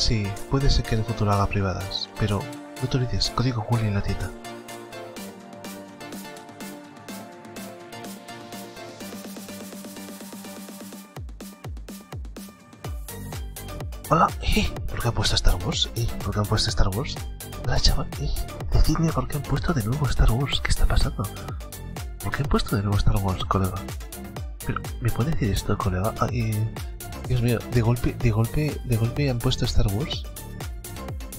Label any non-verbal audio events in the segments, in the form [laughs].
Sí, puede ser que en el futuro haga privadas, pero no te olvides, código Wally en la tienda. Hola, eh, ¿por qué han puesto Star Wars? Eh, ¿por qué han puesto Star Wars? Hola, chaval, eh, decidme por qué han puesto de nuevo Star Wars, ¿qué está pasando? ¿Por qué han puesto de nuevo Star Wars, colega? Pero, ¿me puede decir esto, colega? Ah, eh, Dios mío, de golpe, de golpe, de golpe han puesto Star Wars.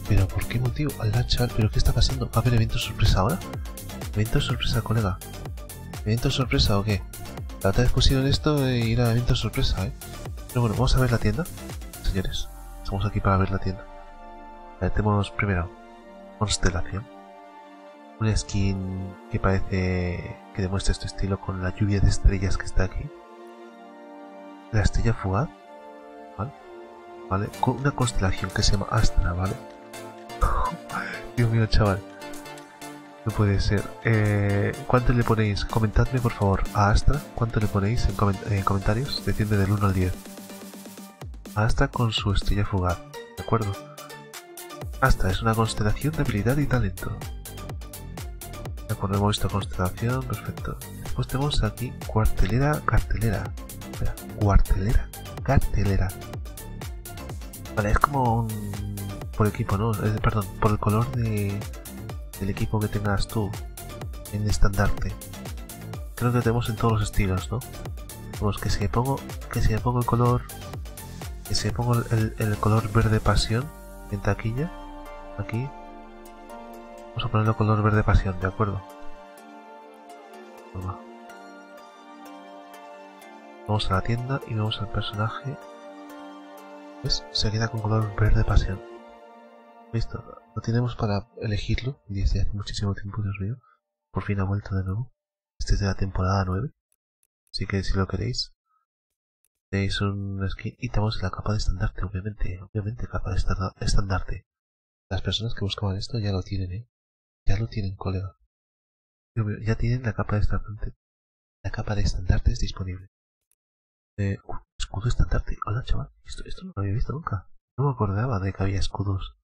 ¿Pero por qué motivo? Hola, chaval, ¿pero qué está pasando? ¿Va a haber evento sorpresa ahora? ¿Evento sorpresa, colega? ¿Evento sorpresa o qué? La otra vez pusieron esto e ir a evento sorpresa, ¿eh? Pero bueno, vamos a ver la tienda, señores. Estamos aquí para ver la tienda. Tenemos primero constelación. Una skin que parece que demuestra este estilo con la lluvia de estrellas que está aquí. La estrella fugaz. ¿Vale? Con una constelación que se llama Astra, ¿vale? [laughs] Dios mío, chaval. No puede ser. Eh, ¿Cuánto le ponéis? Comentadme por favor a Astra. ¿Cuánto le ponéis en, coment en comentarios? Decidme del 1 al 10. Astra con su estrella fugaz. ¿De acuerdo? Astra es una constelación de habilidad y talento. Acuerdo, hemos visto constelación, perfecto. Después tenemos aquí cuartelera, cartelera. Cuartelera, cartelera. Vale, es como un... por equipo, ¿no? Eh, perdón, por el color de... del equipo que tengas tú en estandarte. Creo que tenemos en todos los estilos, ¿no? Pues que si me pongo, que si me pongo el color que si pongo el, el, color verde pasión en taquilla, aquí, vamos a ponerlo color verde pasión, ¿de acuerdo? Toma. Vamos a la tienda y vemos al personaje. ¿Ves? Se queda con color verde pasión. Listo, lo tenemos para elegirlo desde hace muchísimo tiempo, Dios mío. Por fin ha vuelto de nuevo. Este es de la temporada 9. Así que si lo queréis, tenéis un skin y tenemos la capa de estandarte, obviamente, obviamente capa de estandarte. Las personas que buscaban esto ya lo tienen, eh. Ya lo tienen, colega. Ya tienen la capa de estandarte. La capa de estandarte es disponible. Escudo estandarte. Hola, chaval. Esto, esto no lo había visto nunca. No me acordaba de que había escudos.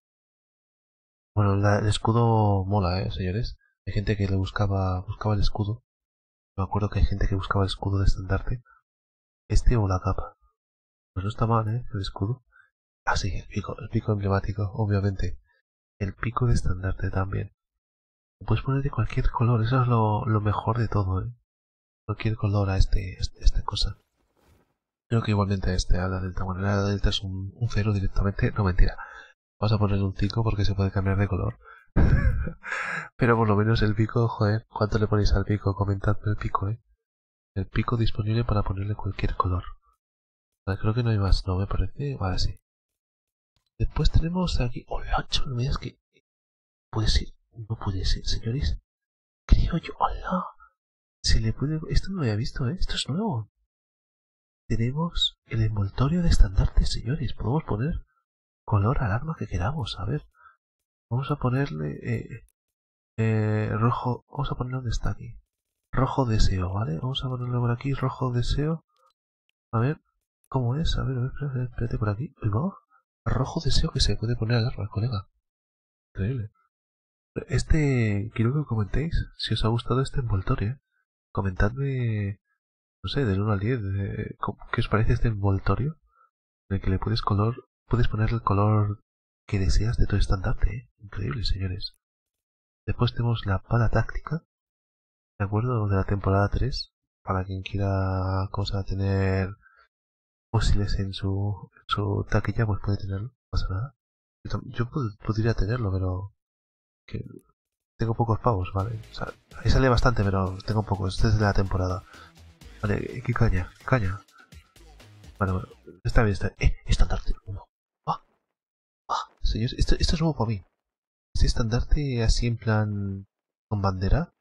Bueno, la, el escudo mola, eh, señores. Hay gente que le buscaba, buscaba el escudo. Me acuerdo que hay gente que buscaba el escudo de estandarte. Este o la capa. Pues no está mal, ¿eh? El escudo. Ah, sí, el pico, el pico emblemático, obviamente. El pico de estandarte también. Puedes poner de cualquier color, eso es lo, lo mejor de todo, ¿eh? Cualquier color a este, este esta cosa. Creo que igualmente este, a la delta. Bueno, la delta es un, cero directamente. No, mentira. Vamos a poner un 5 porque se puede cambiar de color. [laughs] Pero por lo menos el pico, joder, ¿cuánto le ponéis al pico? Comentadme el pico, ¿eh? El pico disponible para ponerle cualquier color. Creo que no hay más, ¿no? Me parece. Vale, sí. Después tenemos aquí... ¡Hola, chaval! Me que... Puede ser. No puede ser, señores. Creo yo... ¡Hola! Se le puede... Esto no lo había visto, ¿eh? Esto es nuevo. Tenemos el envoltorio de estandarte, señores. Podemos poner color al arma que queramos. A ver. Vamos a ponerle... Eh, eh, rojo... Vamos a ponerle donde está aquí rojo deseo, ¿vale? Vamos a ponerlo por aquí, rojo deseo. A ver, ¿cómo es? A ver, a ver, espérate, espérate por aquí. ¿No? Rojo deseo que se puede poner al arma, colega. Increíble. Este, quiero que comentéis si os ha gustado este envoltorio. ¿eh? Comentadme, no sé, del 1 al 10, ¿qué os parece este envoltorio? En el que le puedes color, puedes poner el color que deseas de tu estandarte. ¿eh? Increíble, señores. Después tenemos la pala táctica, ¿De acuerdo? De la temporada 3. Para quien quiera cosa tener fósiles en su, su taquilla, pues puede tenerlo. No pasa nada. Yo, podría tenerlo, pero... Que tengo pocos pavos, ¿vale? Ahí sale bastante, pero tengo pocos. Este es de la temporada. Vale, ¿qué caña? Caña. Vale, bueno. Está bien, está bien. ¡Eh! Estandarte. ¡Ah! ¡Ah! Señores, esto, es nuevo para mí. Este estandarte así en plan... con bandera.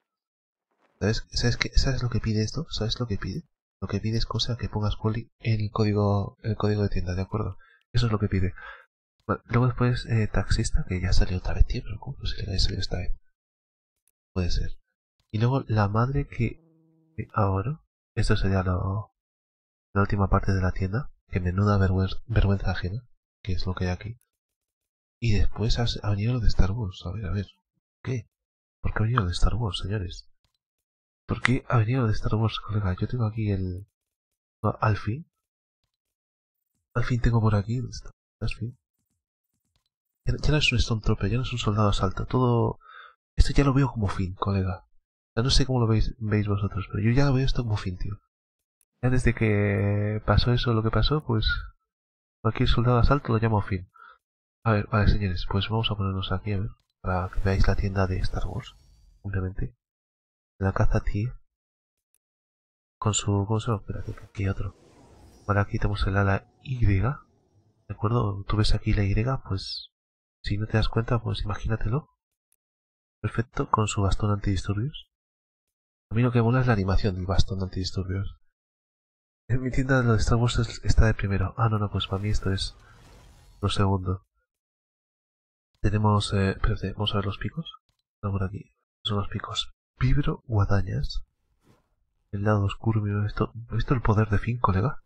¿Sabes, sabes, qué, ¿Sabes lo que pide esto? ¿Sabes lo que pide? Lo que pide es cosa que pongas el código, el código de tienda, ¿de acuerdo? Eso es lo que pide. luego después eh, taxista, que ya salió otra vez, tío, pero ¿cómo se le salió esta vez? Puede ser. Y luego la madre que... Ahora, esto sería lo, la última parte de la tienda, que menuda vergüenza, vergüenza ajena, que es lo que hay aquí. Y después ha venido lo de Star Wars. A ver, a ver. ¿Qué? ¿Por qué ha venido de Star Wars, señores? ¿Por qué ha venido de Star Wars, colega? Yo tengo aquí el... al fin. Al fin tengo por aquí... Al fin. Ya, no es un Stormtrooper, ya no es un soldado asalto. Todo... Esto ya lo veo como fin, colega. Ya no sé cómo lo veis, veis vosotros, pero yo ya lo veo esto como fin, tío. Ya desde que pasó eso lo que pasó, pues... Cualquier soldado asalto lo llamo fin. A ver, vale, señores, pues vamos a ponernos aquí, a ver, para que veáis la tienda de Star Wars. Simplemente la caza tío con su ¿cómo se llama? espérate aquí otro ahora aquí tenemos el ala Y ¿de acuerdo? tú ves aquí la Y pues si no te das cuenta pues imagínatelo perfecto con su bastón antidisturbios a mí lo que mola es la animación del bastón antidisturbios en mi tienda de Star Wars está de primero ah no no pues para mí esto es lo segundo tenemos eh, espérate vamos a ver los picos por aquí son los picos Vibro Guadañas. El lado oscuro, mira esto. ¿Has visto el poder de Finn, colega?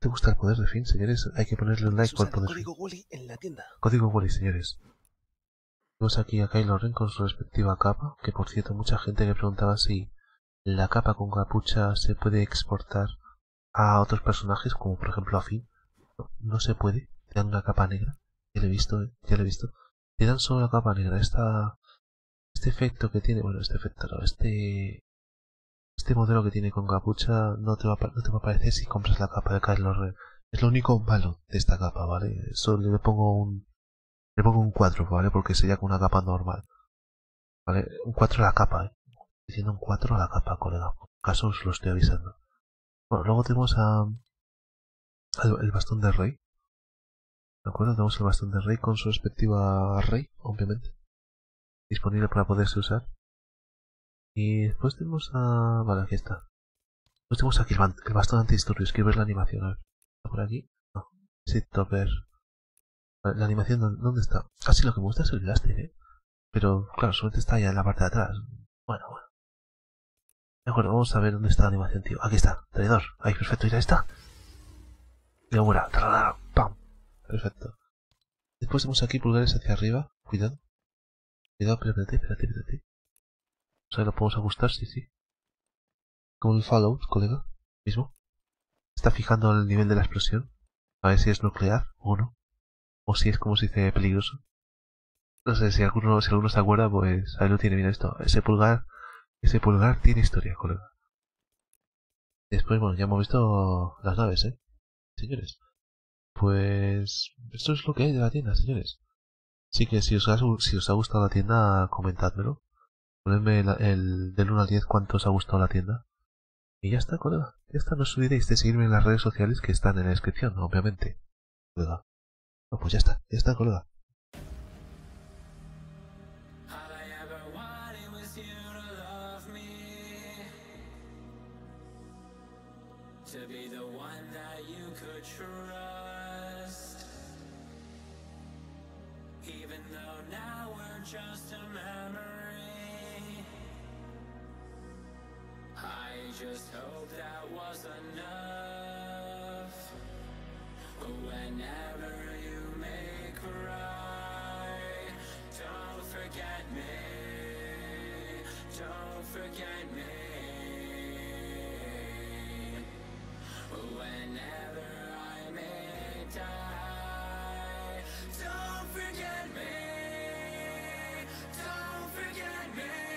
¿Te gusta el poder de Finn, señores? Hay que ponerle un like por el poder. Código Wally en la tienda. Código Wally, señores. Tenemos aquí a Kylo Ren con su respectiva capa, que por cierto mucha gente le preguntaba si la capa con capucha se puede exportar a otros personajes, como por ejemplo a Finn. No, se puede, te dan una capa negra. Ya lo he visto, ya lo he visto. Te dan solo la capa negra. Esta este efecto que tiene, bueno, este efecto no, este este modelo que tiene con capucha no te va a, no te va a aparecer si compras la capa de Kylo Ren. Es lo único malo de esta capa, ¿vale? Solo le pongo un le pongo un 4, ¿vale? Porque sería con una capa normal. ¿Vale? Un 4 a la capa, ¿eh? Diciendo un 4 a la capa, colega. Por caso os lo estoy avisando. Bueno, luego tenemos a el bastón de rey. ¿De acuerdo? Tenemos el bastón de rey con su respectiva rey, obviamente disponible para poderse usar. Y después tenemos a... Vale, aquí está. Después tenemos aquí el, bastón antidisturbios. Quiero ver la animación. A ver. ¿Está por aquí? No. Sí, topper. la animación, ¿dónde está? Casi lo que me gusta es el blaster, ¿eh? Pero, claro, solamente está allá en la parte de atrás. Bueno, bueno. Vamos a ver dónde está la animación, tío. Aquí está, traidor. Ahí, perfecto, ya está. Y ahora, ¡pam! Perfecto. Después tenemos aquí pulgares hacia arriba. Cuidado. Cuidado, espérate, espérate, espérate. O sea, lo podemos ajustar, sí, sí. Como el Fallout, colega. Mismo. Está fijando el nivel de la explosión. A ver si es nuclear o no. O si es como se dice peligroso. No sé, si alguno, si alguno se acuerda, pues ahí lo tiene, mira esto. Ese pulgar, ese pulgar tiene historia, colega. Después, bueno, ya hemos visto las naves, eh. Señores. Pues esto es lo que hay de la tienda, señores. Sí que si os ha, si os ha gustado la tienda, comentádmelo. Ponedme el, del 1 al 10 cuánto os ha gustado la tienda. Y ya está, colega. Ya está, no os olvidéis de seguirme en las redes sociales que están en la descripción, obviamente. Colega. No, pues ya está, ya está, colega. Even though now we're just a memory. I just hope that was enough. Don't forget me. Don't forget me.